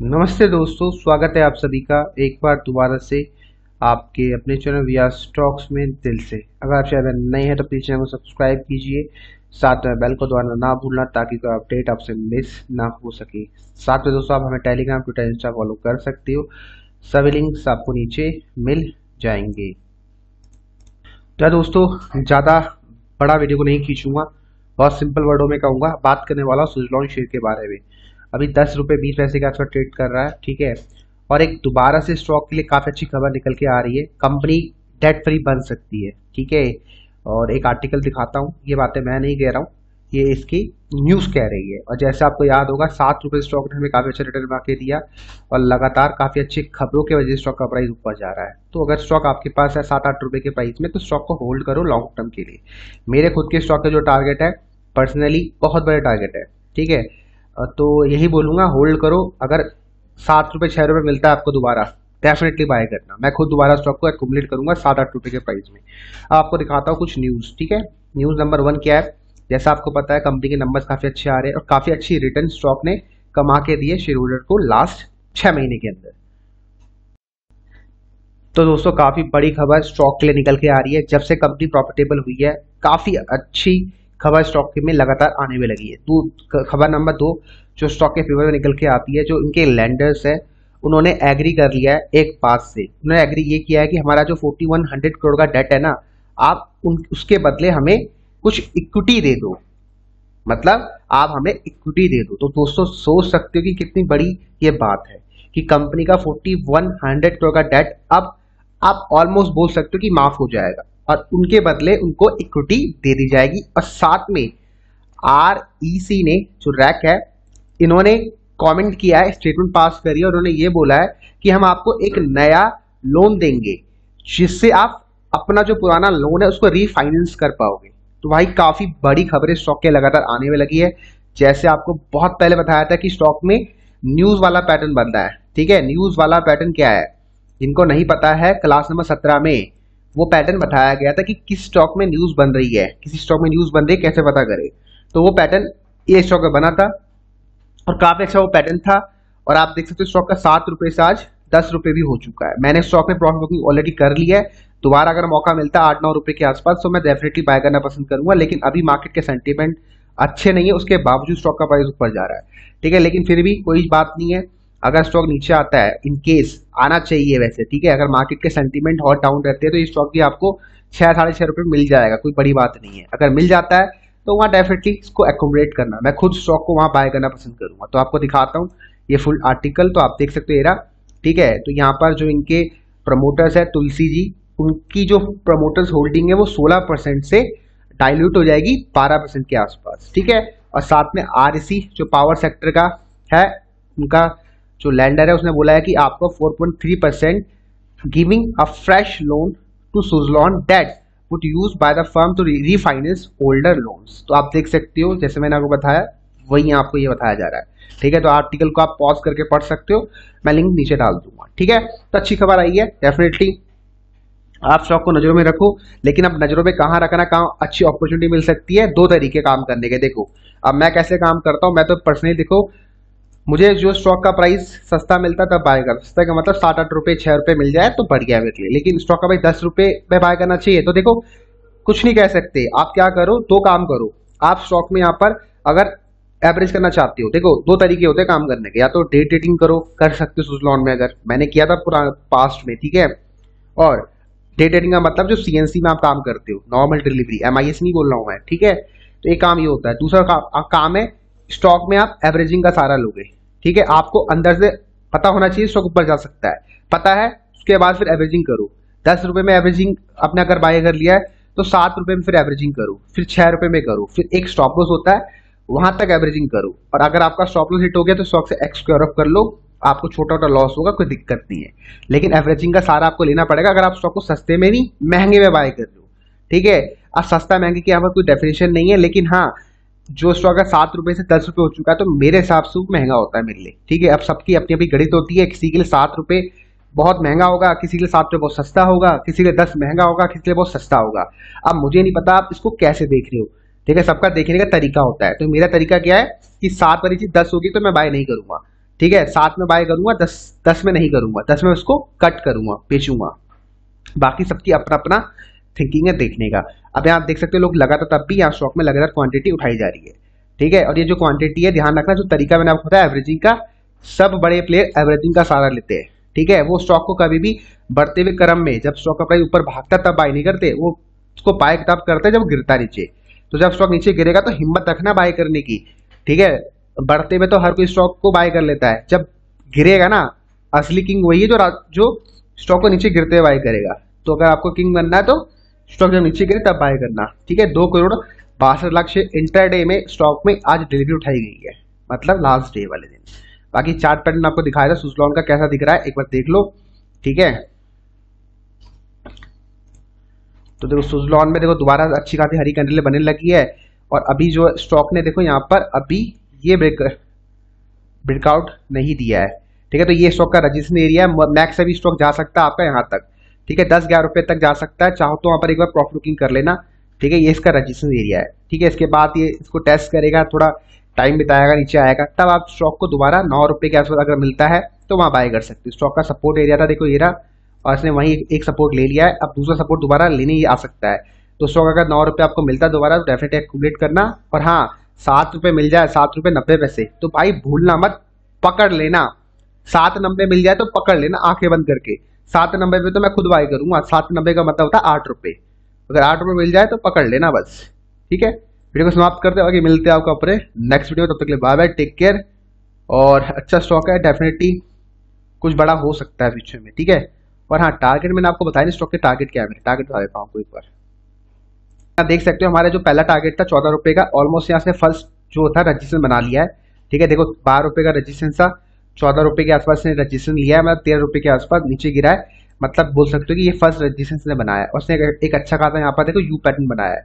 नमस्ते दोस्तों, स्वागत है आप सभी का एक बार दोबारा से आपके अपने चैनल वी स्टॉक्स में दिल से। अगर आप चैनल नए हैं तो प्लीज़ चैनल को सब्सक्राइब कीजिए, साथ में बेल को दबाना ना भूलना ताकि कोई अपडेट आपसे मिस ना हो सके। साथ में दोस्तों, आप हमें टेलीग्राम ट्विटर इंस्टा फॉलो कर सकते हो। सभी लिंक्स आपको नीचे मिल जाएँगे। तो दोस्तों, ज़्यादा बड़ा वीडियो को नहीं खींचूँगा, बहुत सिंपल वर्डों में कहूँगा, बात करने वाला सुजलॉन शेयर के बारे में। अभी दस रुपये बीस पैसे के आसपास ट्रेड कर रहा है, ठीक है? और एक दोबारा से स्टॉक के लिए काफ़ी अच्छी खबर निकल के आ रही है। कंपनी डेट फ्री बन सकती है, ठीक है? और एक आर्टिकल दिखाता हूँ, ये बातें मैं नहीं कह रहा हूँ। ये इसकी न्यूज़ कह रही है। और जैसे आपको याद होगा, सात रुपये स्टॉक ने हमें काफ़ी अच्छा रिटर्न बना के दिया और लगातार काफ़ी अच्छी खबरों की वजह से स्टॉक का प्राइस ऊपर जा रहा है। तो अगर स्टॉक आपके पास है सात आठ रुपये के प्राइस में तो स्टॉक को होल्ड करो लॉन्ग टर्म के लिए। मेरे खुद के स्टॉक का जो टारगेट है पर्सनली बहुत बड़ा टारगेट है, ठीक है? तो यही बोलूँगा होल्ड करो। अगर सात रुपये छः रुपये मिलता है आपको दोबारा डेफिनेटली बाय करना। मैं खुद दोबारा स्टॉक को एकुमुलेट करूँगा सात आठ रुपये के प्राइस में। आपको दिखाता हूँ कुछ न्यूज़ ठीक है? न्यूज़ नंबर वन क्या है? जैसा आपको पता है कंपनी के नंबर्स काफ़ी अच्छे आ रहे हैं और काफ़ी अच्छी रिटर्न स्टॉक ने कमा के दिए शेयर होल्डर को लास्ट छः महीने के अंदर। तो दोस्तों, काफ़ी बड़ी खबर स्टॉक के लिए निकल के आ रही है। जब से कंपनी प्रॉफिटेबल हुई है, काफ़ी अच्छी खबर स्टॉक में लगातार आने में लगी है। तो खबर नंबर दो, जो स्टॉक के फेवर में निकल के आती है, जो इनके लैंडर्स है, उन्होंने एग्री कर लिया है एक पास से। उन्होंने एग्री ये किया है कि हमारा जो फोर्टी वन हंड्रेड करोड़ का डेट है ना, आप उन, उसके बदले हमें कुछ इक्विटी दे दो। मतलब आप हमें इक्विटी दे दो। तो दोस्तों, सोच सकते हो कि कितनी बड़ी ये बात है कि कंपनी का फोर्टी वन हंड्रेड करोड़ का डेट अब आप ऑलमोस्ट बोल सकते हो कि माफ़ हो जाएगा। और उनके बदले उनको इक्विटी दे दी जाएगी। और साथ में आर ई सी ने जो रैक है, इन्होंने कमेंट किया है स्टेटमेंट पास करी और उन्होंने ये बोला है कि हम आपको एक नया लोन देंगे, जिससे आप अपना जो पुराना लोन है उसको रीफाइनेंस कर पाओगे। तो भाई काफ़ी बड़ी खबरें स्टॉक के लगातार आने में लगी है। जैसे आपको बहुत पहले बताया था कि स्टॉक में न्यूज़ वाला पैटर्न बन रहा है। ठीक है न्यूज़ वाला पैटर्न क्या है? जिनको नहीं पता है क्लास नंबर सत्रह में। वो पैटर्न बताया गया था कि किस स्टॉक में न्यूज़ बन रही है, किसी स्टॉक में न्यूज़ बन रही है, कैसे पता करें। तो वो पैटर्न ये स्टॉक में बना था और काफ़ी अच्छा वो पैटर्न था और आप देख सकते हो स्टॉक का सात रुपए से आज दस रुपए भी हो चुका है। मैंने स्टॉक में प्रॉफिट बुकिंग ऑलरेडी कर लिया है। दोबारा अगर मौका मिलता है आठ नौ रुपए के आसपास तो मैं डेफिनेटली बाय करना पसंद करूँगा, लेकिन अभी मार्केट के सेंटिमेंट अच्छे नहीं है, उसके बावजूद स्टॉक का प्राइस ऊपर जा रहा है। ठीक है, लेकिन फिर भी कोई बात नहीं है। अगर स्टॉक नीचे आता है इन केस आना चाहिए वैसे, ठीक है? अगर मार्केट के सेंटीमेंट और डाउन रहते हैं तो ये स्टॉक भी आपको छह, साढ़े छह रुपये मिल जाएगा, कोई बड़ी बात नहीं है। अगर मिल जाता है तो वहाँ डेफिनेटली इसको एकोमोडेट करना। मैं खुद स्टॉक को वहाँ बाय करना पसंद करूँगा। तो आपको दिखाता हूँ, ये फुल आर्टिकल तो आप देख सकते हो एरा ठीक है? तो यहाँ पर जो इनके प्रमोटर्स है, तुलसी जी, उनकी जो प्रमोटर्स होल्डिंग है, वो सोलह परसेंट से डाइल्यूट हो जाएगी, बारह परसेंट के आसपास, ठीक है? और साथ में आरसी जो पावर सेक्टर का है, उनका जो लैंडर है, उसने बोला है कि आपको 4.3 percent giving a fresh loan to Suzlon debt would use by the firm to refinance older loans तो आप देख सकते हो, जैसे मैंने आपको बताया, वही आपको ये बताया जा रहा है। ठीक है तो आर्टिकल को आप पॉज करके पढ़ सकते हो। मैं लिंक नीचे डाल दूँगा। ठीक है? तो अच्छी खबर आई है डेफिनेटली आप स्टॉक को नज़रों में रखो, लेकिन अब नज़रों में कहाँ रखना, कहाँ अच्छी अपॉर्चुनिटी मिल सकती है? दो तरीके काम करने के। देखो, अब मैं कैसे काम करता हूँ, मैं तो पर्सनली देखो मुझे जो स्टॉक का प्राइस सस्ता मिलता तब बाय कर सस्ता का मतलब सात आठ रुपए छह रुपए मिल जाए तो बढ़ गया मेरे लिए। लेकिन स्टॉक का भाई दस रुपए में बाय करना चाहिए तो देखो कुछ नहीं कह सकते। आप क्या करो दो काम करो। आप स्टॉक में यहाँ पर अगर एवरेज करना चाहते हो देखो दो तरीके होते हैं काम करने के। या तो डे ट्रेडिंग करो कर सकते हो सुजलॉन में अगर। मैंने किया था पुराना पास्ट में ठीक है? और डे ट्रेडिंग का मतलब जो सीएनसी में आप काम करते हो नॉर्मल डिलीवरी एमआईएस नहीं बोल रहा हूँ मैं ठीक है? तो एक काम ये होता है। दूसरा का, काम है स्टॉक में आप एवरेजिंग का सारा लोगे। ठीक है, आपको अंदर से पता होना चाहिए स्टॉक ऊपर जा सकता है। पता है, उसके बाद फिर एवरेजिंग करो। दस रुपए में एवरेजिंग अपने अगर बाय कर लिया है तो सात रुपए में फिर एवरेजिंग करो, फिर छह रुपए में करो, फिर एक स्टॉप लॉस होता है, वहाँ तक एवरेजिंग करो। और अगर आपका स्टॉप लॉस हिट हो गया तो स्टॉक से एक्स स्क्वायर ऑफ़ कर लो, आपको छोटा छोटा लॉस होगा, कोई दिक्कत नहीं है। लेकिन एवरेजिंग का सारा आपको लेना पड़ेगा, अगर आप स्टॉक को सस्ते में नहीं, महँगे में बाय कर लो ठीक है अब सस्ता महँगे की यहाँ पर कोई डेफिनेशन नहीं है, लेकिन हाँ जो स्टॉक है सात रुपए से दस रुपए हो चुका है तो मेरे हिसाब से महँगा होता है मेरे लिए। ठीक है, अब सबकी अपनी अपनी गणित होती है, किसी के लिए सात रुपए बहुत महँगा होगा, किसी के लिए सात रुपये बहुत सस्ता होगा, किसी के लिए दस महँगा होगा, किसी के लिए बहुत सस्ता होगा। अब मुझे नहीं पता आप इसको कैसे देख रहे हो। ठीक है, सबका देखने का तरीका होता है। तो मेरा तरीका क्या है कि सात वाली चीज़ दस होगी तो मैं बाय नहीं करूँगा। ठीक है, सात में बाय करूँगा, दस दस में नहीं करूँगा। दस में उसको कट करूँगा, बेचूँगा। बाकी सबकी अपना अपना थिंकिंग है देखने का। अब यहाँ आप देख सकते हो लोग लगातार तब भी यहाँ स्टॉक में लगातार क्वांटिटी उठाई जा रही है। ठीक है? और ये जो क्वांटिटी है, ध्यान रखना, जो तरीका मैंने आपको बताया एवरेजिंग का, सब बड़े प्लेयर एवरेजिंग का सहारा लेते हैं। ठीक है? वो स्टॉक को कभी भी बढ़ते हुए क्रम में, जब स्टॉक का प्राइस ऊपर भागता, तब बाय नहीं करते। वो उसको बाय तब करते जब गिरता नीचे। तो जब स्टॉक नीचे गिरेगा तो हिम्मत रखना बाय करने की। ठीक है? बढ़ते में तो हर कोई स्टॉक को बाय कर लेता है। जब गिरेगा ना, असली किंग वही है जो जो स्टॉक को नीचे गिरते हुए बाय करेगा। तो अगर आपको किंग बनना है तो स्टॉक जब नीचे गिरे तब बाय करना। ठीक है? दो करोड़ बासठ लाख इंटर डे में स्टॉक में आज डिलीवरी उठाई गई है। मतलब लास्ट डे वाले दिन। बाकी चार्ट पैटर्न आपको दिखाया था सुजलॉन का कैसा दिख रहा है, एक बार देख लो। ठीक है? तो देखो सुजलॉन में देखो, दोबारा अच्छी खासी हरी कैंडल बनने लगी है। और अभी जो स्टॉक ने देखो, यहाँ पर अभी ये ब्रेक ब्रेकआउट नहीं दिया है। ठीक है? तो ये स्टॉक का रजिस्ट्रेशन एरिया है। मैक्स अभी स्टॉक जा सकता है आपका यहाँ तक। ठीक है, दस ग्यारह रुपए तक जा सकता है। चाहो तो वहाँ पर एक बार प्रॉफिट बुकिंग कर लेना। ठीक है, ये इसका रजिस्ट्रेशन एरिया है। ठीक है, इसके बाद ये इसको टेस्ट करेगा, थोड़ा टाइम बिताएगा, नीचे आएगा। तब आप स्टॉक को दोबारा नौ रुपए के आसपास अगर मिलता है तो वहाँ बाय कर सकते हो। स्टॉक का सपोर्ट एरिया था, देखो ये रहा। और इसने वहीं एक सपोर्ट ले लिया है। अब दूसरा सपोर्ट दोबारा लेने ही आ सकता है। तो स्टॉक अगर नौ रुपये आपको मिलता है दोबारा तो डेफिनेट एक्यूमुलेट करना। और हाँ सात रुपये मिल जाए, सात रुपये नब्बे पैसे तो भाई भूलना मत, पकड़ लेना। सात नब्बे मिल जाए तो पकड़ लेना, आँखें बंद करके। सात नब्बे पे तो मैं खुद बाई करूँगा। सात नब्बे का मतलब होता है आठ रुपये अगर आठ रुपये मिल जाए तो पकड़ लेना बस। ठीक है? वीडियो को समाप्त करते हैं, आगे मिलते हैं आपको अपने नेक्स्ट वीडियो तब तक लिए बाय बाय टेक केयर और अच्छा स्टॉक है डेफिनेटली कुछ बड़ा हो सकता है फ्यूचर में। ठीक है? और हाँ टारगेट मैंने आपको बताया नहीं स्टॉक के टारगेट क्या है मेरे। टारगेट बता देता हूँ आपको एक बार। आप देख सकते हो हमारा जो पहला टारगेट था चौदह रुपए का ऑलमोस्ट यहाँ से फ़र्स्ट जो था, रजिस्ट्रेशन बना लिया है। ठीक है? देखो, बारह रुपए का रजिस्ट्रेशन था। चौदह रुपए के आसपास ने रजिस्ट्रेशन लिया है मतलब तेरह रुपए के आसपास नीचे गिरा है। मतलब बोल सकते हो कि ये फ़र्स्ट रजिस्ट्रेशन ने बनाया है। उसने एक अच्छा खासा यहाँ पर देखो यू पैटर्न बनाया है।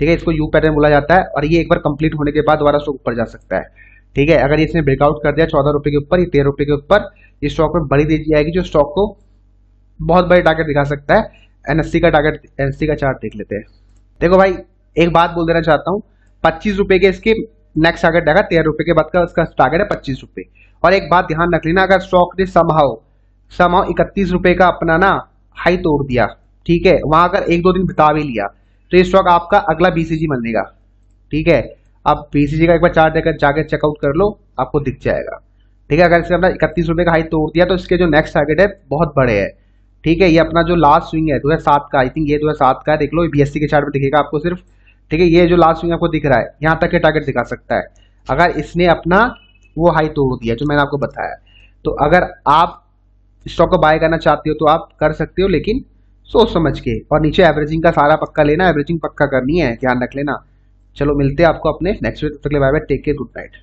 ठीक है, इसको यू पैटर्न बोला जाता है और ये एक बार कंप्लीट होने के बाद दोबारा स्टॉक ऊपर जा सकता है। ठीक है, अगर इसने ब्रेकआउट कर दिया चौदह के ऊपर, ये तेरह रुपए के ऊपर, ये स्टॉक में बड़ी तेज़ी आएगी, जो स्टॉक को बहुत बड़े टारगेट दिखा सकता है। एनएससी का टारगेट एनएससी का चार्ट देख लेते हैं। देखो भाई, एक बात बोल देना चाहता हूँ, पच्चीस रुपए के इसके नेक्स्ट टारगेट आएगा तेरह रुपए के बाद का उसका टारगेट है पच्चीस रुपए। और एक बात ध्यान रख लेना, अगर स्टॉक ने समहाउ समहाउ इकतीस रुपए का अपना ना हाई तोड़ दिया, ठीक है? वहाँ अगर एक दो दिन बिता भी लिया तो ये स्टॉक आपका अगला बीसीजी बनेगा ठीक है? आप बीसीजी का एक बार चार्ट देकर जाकर चेकआउट कर लो, आपको दिख जाएगा, ठीक है? अगर इसने अपना इकतीस रुपए का हाई तोड़ दिया तो इसके जो नेक्स्ट टारगेट है, बहुत बड़े है, ठीक है? ये अपना जो लास्ट स्विंग है, दो हज़ार सात का आई थिंक ये दो हज़ार सात का देख लो बीएससी के चार्ट में दिखेगा आपको सिर्फ़, ठीक है? ये जो लास्ट स्विंग आपको दिख रहा है, यहाँ तक के टारगेट दिखा सकता है। अगर इसने अपना वो हाई तोड़ दिया जो मैंने आपको बताया। तो अगर आप स्टॉक को बाय करना चाहते हो तो आप कर सकते हो, लेकिन सोच समझ के। और नीचे एवरेजिंग का सारा पक्का लेना एवरेजिंग पक्का करनी है, ध्यान रख लेना। चलो, मिलते हैं आपको अपने नेक्स्ट वीडियो तक bye bye take care good night